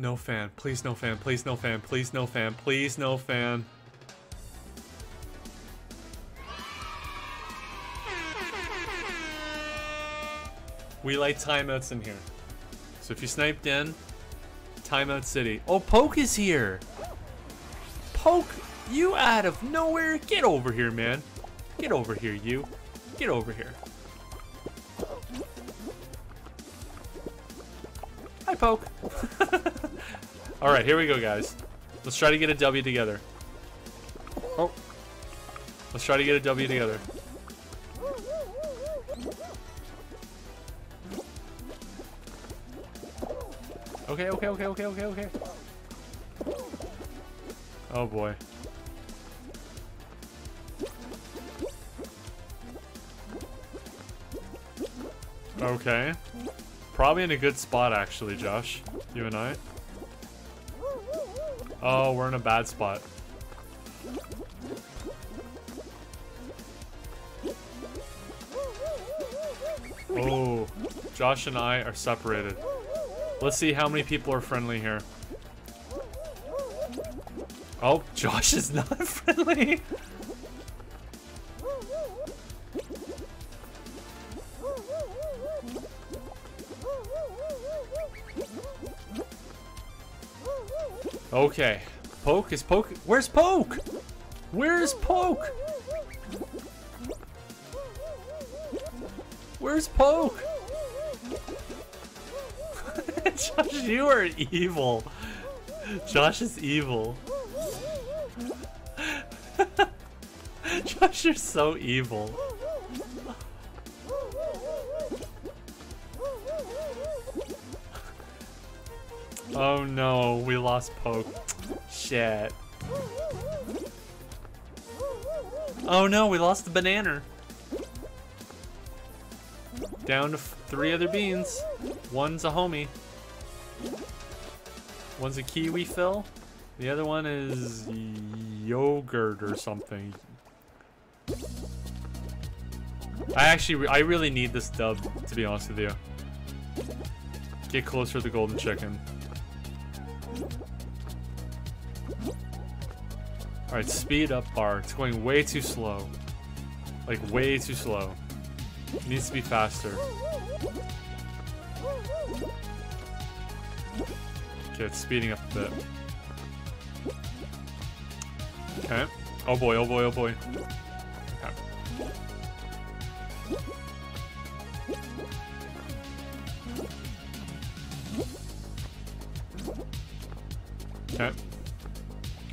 No fan. Please no fan. Please no fan. Please no fan. Please no fan. We like timeouts in here. So if you sniped in, timeout city. Oh, Poke is here. Poke, you out of nowhere. Get over here, man. Get over here, you. Get over here. Hi, Poke. All right, here we go, guys. Let's try to get a W together. Oh. Let's try to get a W together. Okay, okay, okay, okay, okay, okay. Oh boy. Okay. Probably in a good spot actually, Josh. You and I. Oh, we're in a bad spot. Oh, Josh and I are separated. Let's see how many people are friendly here. Oh, Josh is not friendly. Okay. Poke is Poke. Where's Poke? Where's Poke? Where's Poke? Josh, you are evil. Josh is evil. Josh, you're so evil. Oh no, we lost Poke. Shit. Oh no, we lost the banana. Down to three other beans. One's a homie. One's a kiwi fill. The other one is yogurt or something. I actually, I really need this dub, to be honest with you. Get closer to the golden chicken. Alright, speed up bar. It's going way too slow. Like, way too slow. It needs to be faster. Okay, it's speeding up a bit. Okay. Oh boy, oh boy, oh boy. Okay.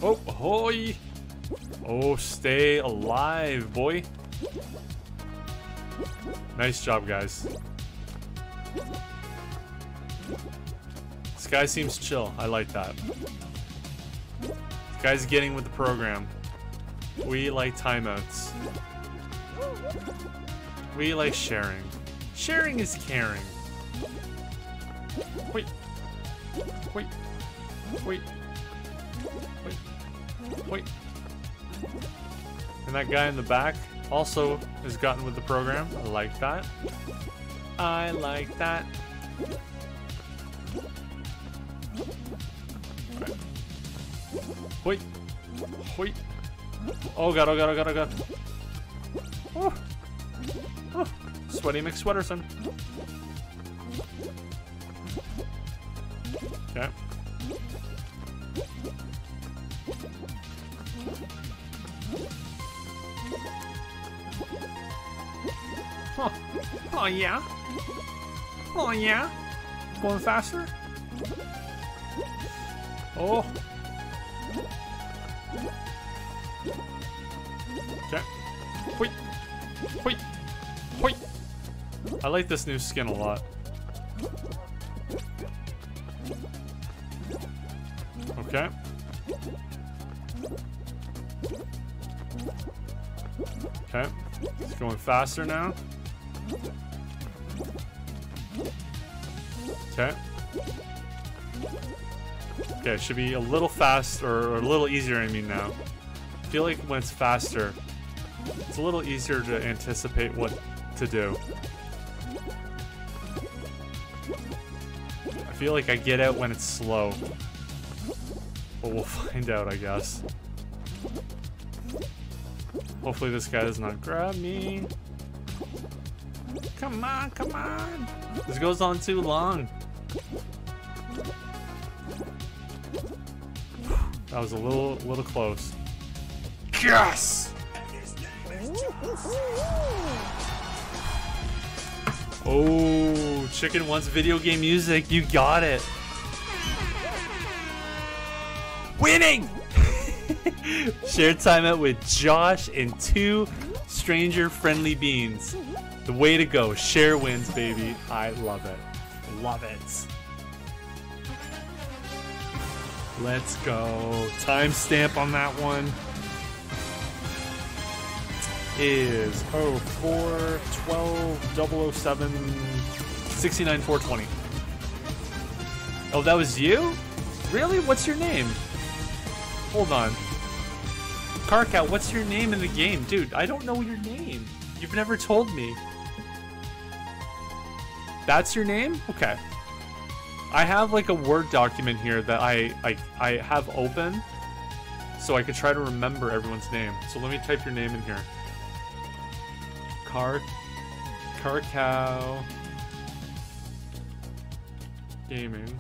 Oh, hoy! Oh, stay alive, boy. Nice job, guys. This guy seems chill. I like that. This guy's getting with the program. We like timeouts. We like sharing. Sharing is caring. Wait. Wait. Wait. Wait. Wait. And that guy in the back also has gotten with the program. I like that. I like that. Right. Wait. Wait. Oh god, oh god, oh god, oh god. Oh. Oh. Sweaty McSweaterson. Okay. Oh, oh yeah. Oh yeah. Going faster? Oh. Okay. Wait. Wait. Wait. I like this new skin a lot. Okay. Okay. It's going faster now. Okay. Okay, it should be a little faster, or a little easier, I mean, now. I feel like when it's faster, it's a little easier to anticipate what to do. I feel like I get out when it's slow. But we'll find out, I guess. Hopefully this guy does not grab me. Come on, come on. This goes on too long. That was a little, little close. Yes! Oh, chicken wants video game music. You got it. Winning! Shared time out with Josh and two stranger friendly beans. The way to go. Share wins, baby. I love it. Love it. Let's go. Timestamp on that one is 04 12 007 69 420. Oh, that was you? Really? What's your name? Hold on. Carcat, what's your name in the game? Dude, I don't know your name. You've never told me. That's your name? Okay. I have like a Word document here that I, I, I have open so I could try to remember everyone's name. So let me type your name in here. Car, car cow, gaming.